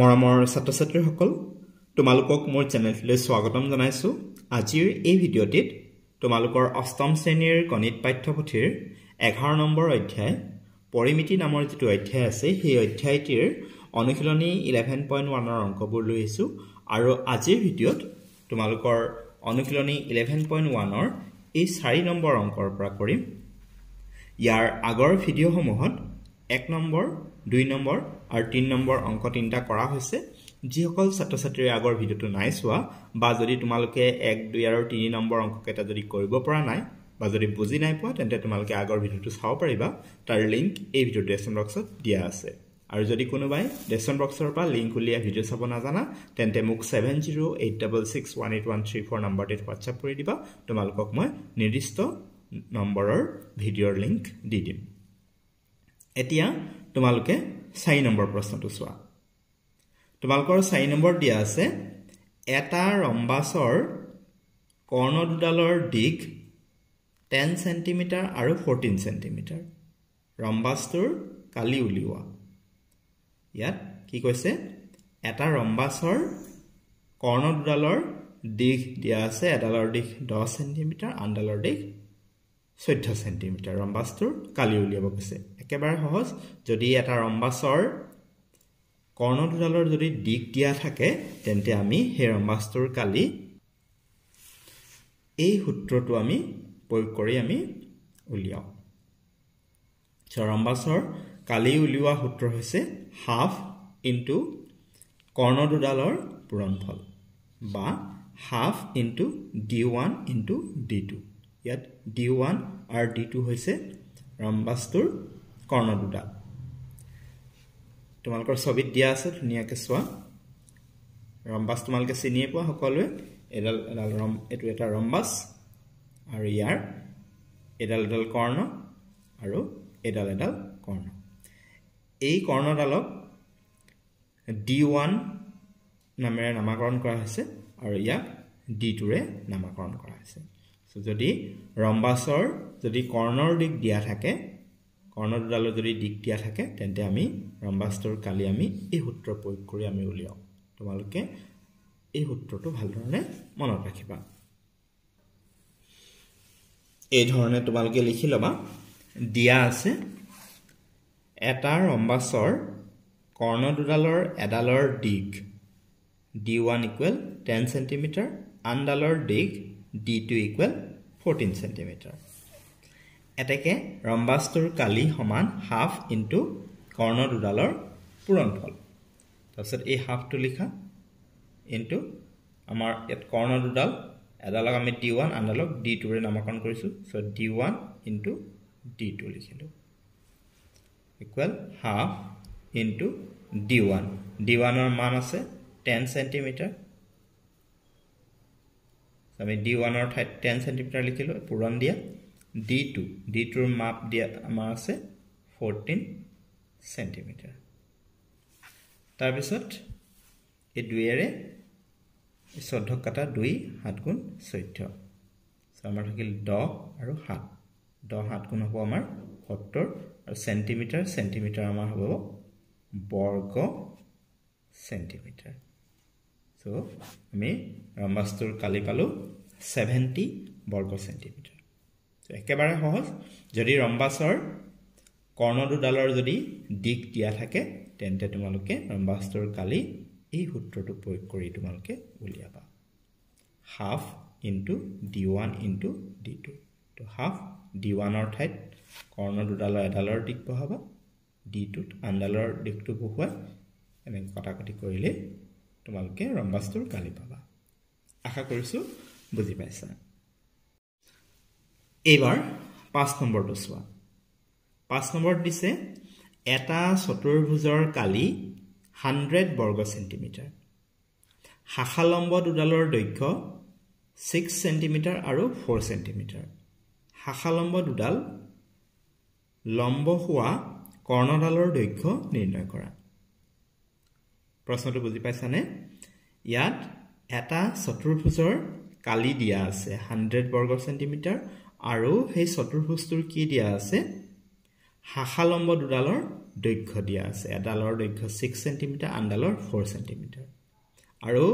মৰমৰ ছাত্ৰ ছাত্ৰীসকল তোমালোকক মোৰ চেনেলটোলৈ স্বাগতম জনাইছোঁ। আজিৰ এই ভিডিঅ'টিত তোমালোকৰ অষ্টম শ্ৰেণীৰ গণিত পাঠ্যপুথিৰ এঘাৰ নম্বৰ অধ্যায় পৰিমিতি নামৰ যিটো অধ্যায় আছে সেই অধ্যায়টিৰ অনুশীলনী ইলেভেন পইণ্ট ওৱানৰ অংকবোৰ লৈ আহিছোঁ। আৰু আজিৰ ভিডিঅ'ত তোমালোকৰ অনুশীলনী ইলেভেন পইণ্ট ওৱানৰ এই চাৰি নম্বৰ অংকৰ পৰা কৰিম। ইয়াৰ আগৰ ভিডিঅ'সমূহত এক নম্বৰ দুই নম্বৰ আৰু তিনি নম্বৰ অংক তিনিটা কৰা হৈছে। যিসকল ছাত্ৰ ছাত্ৰীয়ে আগৰ ভিডিঅ'টো নাই চোৱা বা যদি তোমালোকে এক দুই আৰু তিনি নম্বৰ অংককেইটা যদি কৰিব পৰা নাই বা যদি বুজি নাই পোৱা তেন্তে তোমালোকে আগৰ ভিডিঅ'টো চাব পাৰিবা। তাৰ লিংক এই ভিডিঅ' ডেছন বক্সত দিয়া আছে। আৰু যদি কোনোবাই ডেছন বক্সৰ পৰা লিংক উলিয়াই ভিডিঅ' চাব নাজানা তেন্তে মোক seven zero' eight double six one eight one three four নম্বৰটিত WhatsApp কৰি দিবা। তোমালোকক মই নিৰ্দিষ্ট নম্বৰৰ ভিডিঅ'ৰ লিংক দি দিম। এতিয়া তোমালোকে চাৰি নম্বৰ প্ৰশ্নটো চোৱা। তোমালোকৰ চাৰি নম্বৰ দিয়া আছে এটা ৰম্বাছৰ কৰ্ণ দুডালৰ দিশ টেন চেণ্টিমিটাৰ আৰু ফৰ্টিন চেণ্টিমিটাৰ ৰম্বাছটোৰ কালি উলিওৱা। ইয়াত কি কৈছে? এটা ৰম্বাছৰ কৰ্ণ দুডালৰ দিশ দিয়া আছে এডালৰ দিশ দহ চেণ্টিমিটাৰ আনডালৰ দিশ চৈধ্য চেণ্টিমিটাৰ ৰম্বাছটোৰ কালি উলিয়াব কৈছে। একেবাৰে সহজ যদি এটা ৰম্বাছৰ কৰ্ণ দুডালৰ যদি দিশ দিয়া থাকে তেন্তে আমি সেই ৰম্বাছটোৰ কালি এই সূত্ৰটো আমি প্ৰয়োগ কৰি আমি উলিয়াওঁ। ৰম্বাছৰ কালি উলিওৱা সূত্ৰ হৈছে হাফ ইনটু কৰ্ণ দুডালৰ পূৰণফল বা half into D one into D two. ইয়াত ডি ওৱান আৰু ডি টু হৈছে ৰম্বাছটোৰ কৰ্ণ দুডাল তোমালোকৰ ছবিত দিয়া আছে ধুনীয়াকৈ চোৱা। ৰম্বাছ তোমালোকে চিনিয়ে পোৱা সকলোৱে এডাল এডাল ৰম এইটো এটা ৰম্বাছ আৰু ইয়াৰ এডাল এডাল কৰ্ণ আৰু এডাল এডাল কৰ্ণ। এই কৰ্ণডালক ডি ওৱান নামেৰে নামাকৰণ কৰা হৈছে আৰু ইয়াক ডি টুৰে নামাকৰণ কৰা হৈছে। যদি ৰম্বাছৰ যদি কৰ্ণৰ দিশ দিয়া থাকে কৰ্ণ দুডালৰ যদি দিশ দিয়া থাকে তেন্তে আমি ৰম্বাছটোৰ কালি আমি এই সূত্ৰ প্ৰয়োগ কৰি আমি উলিয়াওঁ। তোমালোকে এই সূত্ৰটো ভালধৰণে মনত ৰাখিবা। এই ধৰণে তোমালোকে লিখি ল'বা দিয়া আছে এটা ৰম্বাছৰ কৰ্ণ দুডালৰ এডালৰ দিশ D one equal ten centimetre আনডালৰ দিশ D two equal fourteen centimetre এতেকে ৰম্বাছটোৰ কালি সমান হাফ ইনটু কৰ্ণ দুডালৰ পূৰণফল তাৰপিছত এই হাফটো লিখা ইনটু আমাৰ ইয়াত কৰ্ণ দুডাল এডালক আমি ডি ওৱান আনডালক ডি টুৰে নামাকৰণ কৰিছোঁ। So' D one into D two লিখিলোঁ। Equal half into D one D ওৱানৰ মান আছে টেন চেণ্টিমিটাৰ আমি ডি ওৱানৰ ঠাইত টেন চেণ্টিমিটাৰ লিখিলোঁ পূৰণ দিয়া। ডি টু ডি টুৰ মাপ দিয়া আমাৰ আছে ফৰ্টিন চেণ্টিমিটাৰ তাৰপিছত এই দুয়েৰে চৈধ্য কাটা দুই সাত গুণ চৈধ্য। আমাৰ থাকিল দহ আৰু সাত। দহ সাত গুণ হ'ব আমাৰ সত্তৰ আৰু চেণ্টিমিটাৰ চেণ্টিমিটাৰ আমাৰ হ'ব বৰ্গ চেণ্টিমিটাৰ চ' আমি ৰম্বাছটোৰ কালি পালোঁ ছেভেণ্টি বৰ্গ চেণ্টিমিটাৰ একেবাৰে সহজ। যদি ৰম্বাছৰ কৰ্ণ দুডালৰ যদি দিশ দিয়া থাকে তেন্তে তোমালোকে ৰম্বাছটোৰ কালি এই সূত্ৰটো প্ৰয়োগ কৰি তোমালোকে উলিয়াবা। Half into D one into D two তো হাফ ডি ওৱানৰ ঠাইত কৰ্ণ দুডালৰ এডালৰ দিশ বহাবা। ডি টুত আনডালৰ দিশটো বহুৱাই এনেকৈ কটাকটি কৰিলে তোমালোকে ৰম্বাছটোৰ কালি পাবা। আশা কৰিছোঁ বুজি পাইছা। এইবাৰ পাঁচ নম্বৰটো চোৱা। পাঁচ নম্বৰত দিছে এটা চতুৰ্ভুজৰ কালি হাণ্ড্ৰেড বৰ্গ চেণ্টিমিটাৰ। শাখালম্ব দুডালৰ দৈৰ্ঘ্য ছিক্স চেণ্টিমিটাৰ আৰু ফ'ৰ চেণ্টিমিটাৰ। শাখালম্ব দুডাল লম্ব হোৱা কৰ্ণডালৰ দৈৰ্ঘ্য নিৰ্ণয় কৰা। প্ৰশ্নটো বুজি পাইছানে? ইয়াত এটা চতুৰ্ভুজৰ কালি দিয়া আছে হাণ্ড্ৰেড বৰ্গ চেণ্টিমিটাৰ আৰু সেই চতুৰ্ভুজটোৰ কি দিয়া আছে? শাখালম্ব দুডালৰ দৈৰ্ঘ্য দিয়া আছে এডালৰ দৈৰ্ঘ্য ছিক্স চেণ্টিমিটাৰ আনডালৰ ফ'ৰ চেণ্টিমিটাৰ আৰু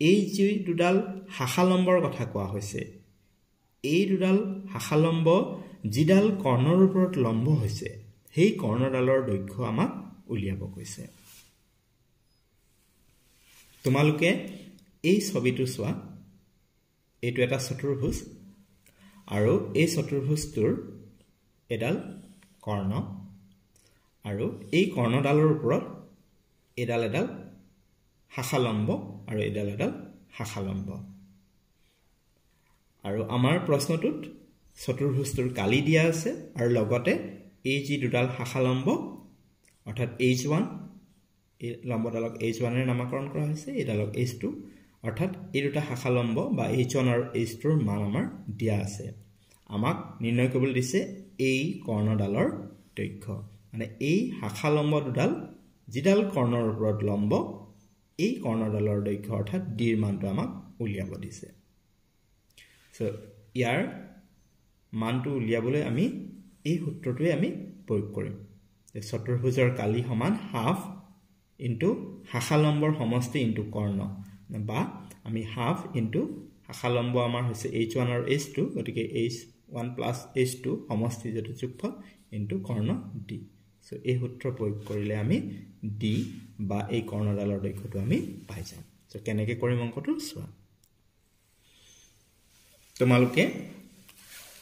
এই যি দুডাল শাখালম্বৰ কথা কোৱা হৈছে এই দুডাল শাখালম্ব যিডাল কৰ্ণৰ ওপৰত লম্ব হৈছে সেই কৰ্ণডালৰ দৈৰ্ঘ্য আমাক উলিয়াব কৈছে। তোমালোকে এই ছবিটো চোৱা। এইটো এটা চতুৰ্ভুজ। আৰু এই চতুৰ্ভুজটোৰ এডাল কৰ্ণ। আৰু এই কৰ্ণডালৰ ওপৰত এডাল এডাল শাখালম্ব আৰু এডাল এডাল শাখালম্ব। আৰু আমাৰ প্ৰশ্নটোত চতুৰ্ভুজটোৰ কালি দিয়া আছে। আৰু লগতে এই যি দুডাল শাখালম্ব অৰ্থাৎ এইচ ওৱান এই লম্বডালক এইচ ওৱানেৰে নামাকৰণ কৰা হৈছে এইডালক এইচ টু অৰ্থাৎ এই দুটা শাখালম্ব বা এইচ ওৱান আৰু এইচ টুৰ মান আমাৰ দিয়া আছে। আমাক নিৰ্ণয় কৰিবলৈ দিছে এই কৰ্ণডালৰ দৈৰ্ঘ্য। মানে এই শাখালম্ব দুডাল যিডাল কৰ্ণৰ ওপৰত লম্ব এই কৰ্ণডালৰ দৈৰ্ঘ্য অৰ্থাৎ ডিৰ মানটো আমাক উলিয়াব দিছে। চ' ইয়াৰ মানটো উলিয়াবলৈ আমি এই সূত্ৰটোৱে আমি প্ৰয়োগ কৰিম। চতুৰ্ভুজৰ কালি সমান হাফ ইনটু শাখালম্বৰ সমষ্টি ইনটু কৰ্ণ। বা আমি হাফ ইনটু শাখালম্ব আমাৰ হৈছে এইচ ওৱান আৰু এইচ টু গতিকে H one plus H two সমষ্টি যিটো যোগফল ইনটু কৰ্ণ ডি চ' এই সূত্ৰ প্ৰয়োগ কৰিলে আমি ডি বা এই কৰ্ণডালৰ দৈৰ্ঘ্যটো আমি পাই যাম। চ' কেনেকৈ কৰিম অংকটো চোৱা। তোমালোকে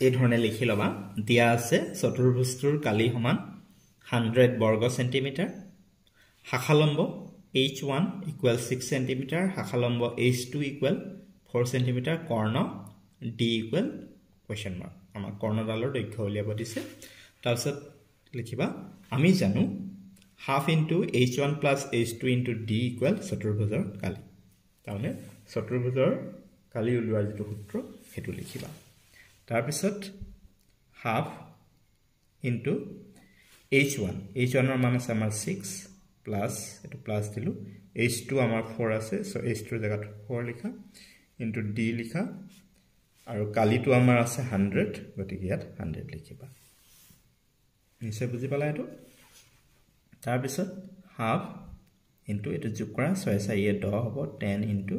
এইধৰণে লিখি ল'বা। দিয়া আছে চতুৰ্ভুজটোৰ কালি সমান হাণ্ড্ৰেড বৰ্গ centimetre শাখালম্ব H one equal six centimetre শাখালম্ব H two equal four centimetre কৰ্ণ ডি ইকুৱেল কুৱেশ্যন মাৰ্ক আমাক কৰ্ণডালৰ দৈৰ্ঘ্য উলিয়াব দিছে। তাৰপিছত লিখিবা আমি জানো half into H one plus H two into D equal চতুৰ্ভুজৰ কালি। তাৰমানে চতুৰ্ভুজৰ কালি উলিওৱাৰ যিটো সূত্ৰ সেইটো লিখিবা। তাৰপিছত half into H one H ওৱানৰ মান আছে আমাৰ ছিক্স প্লাছ এইটো প্লাছ দিলোঁ। এইচ টু আমাৰ ফ'ৰ আছে চ' এইচ টুৰ জেগাত ফ'ৰ লিখা ইনটু ডি লিখা আৰু কালিটো আমাৰ আছে হাণ্ড্ৰেড গতিকে ইয়াত হাণ্ড্ৰেড লিখিবা। নিশ্চয় বুজি পালা এইটো? তাৰপিছত হাফ ইনটু এইটো যোগ কৰা ছয় চাৰিয়ে দহ হ'ব টেন ইনটু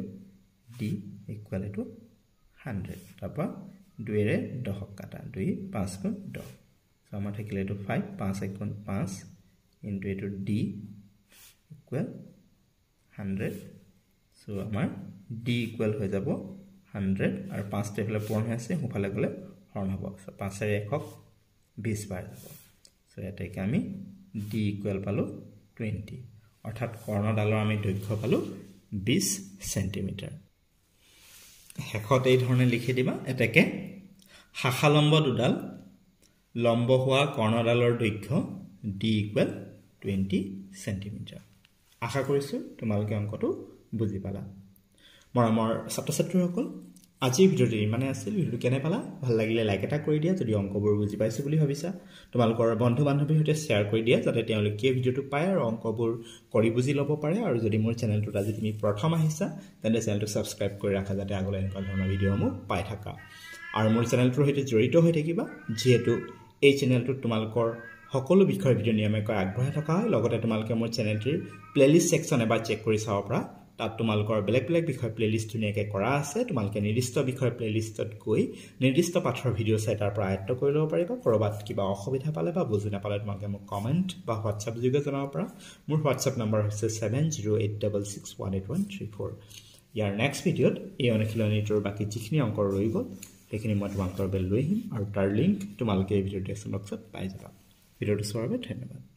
ডি ইকুৱেল এইটো হাণ্ড্ৰেড তাৰপৰা দুইৰে দহক কাটা দুই পাঁচ গুণ চ' আমাৰ থাকিলে এইটো ফাইভ পাঁচ এক গুণ পাঁচ ইনটু এইটো ডি ইকুৱেল হাণ্ড্ৰেড চ' আমাৰ ডি ইকুৱেল হৈ যাব হাণ্ড্ৰেড আৰু পাঁচটো এইফালে পূৰণ হৈ আছে সোঁফালে গ'লে হৰণ হ'ব। চ' পাঁচেৰে এশক বিছ বাৰ যাব। চ' ইয়াতে আমি ডি ইকুৱেল পালোঁ টুৱেণ্টি অৰ্থাৎ কৰ্ণডালৰ আমি দৈৰ্ঘ্য পালোঁ বিছ চেণ্টিমিটাৰ শেষত এইধৰণে লিখি দিবা। এতেকে শাখালম্ব দুডাল লম্ব হোৱা কৰ্ণডালৰ দৈৰ্ঘ্য ডি ইকুৱেল টুৱেণ্টি চেণ্টিমিটাৰ আশা কৰিছোঁ তোমালোকে অংকটো বুজি পালা। মৰমৰ ছাত্ৰ ছাত্ৰীসকল আজিৰ ভিডিঅ'টো ইমানে আছিল। ভিডিঅ'টো কেনে পালা? ভাল লাগিলে লাইক এটা কৰি দিয়া। যদি অংকবোৰ বুজি পাইছোঁ বুলি ভাবিছা তোমালোকৰ বন্ধু বান্ধৱীৰ সৈতে শ্বেয়াৰ কৰি দিয়া যাতে তেওঁলোকে ভিডিঅ'টো পায় আৰু অংকবোৰ কৰি বুজি ল'ব পাৰে। আৰু যদি মোৰ চেনেলটোত আজি তুমি প্ৰথম আহিছা তেন্তে চেনেলটো ছাবস্ক্ৰাইব কৰি ৰাখা যাতে আগলৈ এনেকুৱা ধৰণৰ ভিডিঅ'সমূহ পাই থাকা। আৰু মোৰ চেনেলটোৰ সৈতে জড়িত হৈ থাকিবা যিহেতু এই চেনেলটোত তোমালোকৰ সকলো বিষয়ৰ ভিডিঅ' নিয়মীয়াকৈ আগবঢ়াই থকা হয়। লগতে তোমালোকে মোৰ চেনেলটিৰ প্লে'লিষ্ট ছেকশ্যন এবাৰ চেক কৰি চাব পাৰা। তাত তোমালোকৰ বেলেগ বেলেগ বিষয় প্লে'লিষ্ট ধুনীয়াকৈ কৰা আছে। তোমালোকে নিৰ্দিষ্ট বিষয়ৰ প্লে'লিষ্টত গৈ নিৰ্দিষ্ট পাঠৰ ভিডিঅ' চাই তাৰ পৰা আয়ত্ব কৰি ল'ব পাৰিবা। ক'ৰবাত কিবা অসুবিধা পালে বা বুজি নাপালে তোমালোকে মোক কমেণ্ট বা হোৱাটছআপ যোগে জনাব পাৰা। মোৰ হোৱাটছআপ নম্বৰ হৈছে seven zero' eight double six one eight one three four ইয়াৰ নেক্সট ভিডিঅ'ত এই অনুশীলনীটোৰ বাকী যিখিনি অংক ৰৈ গ'ল সেইখিনি মই তোমালোকৰ বাবে লৈ আহিম। আৰু তাৰ লিংক তোমালোকে এই ডেছক্ৰিপশ্যন বক্সত পাই যাবা। ভিডিঅ'টো চোৱাৰ বাবে ধন্যবাদ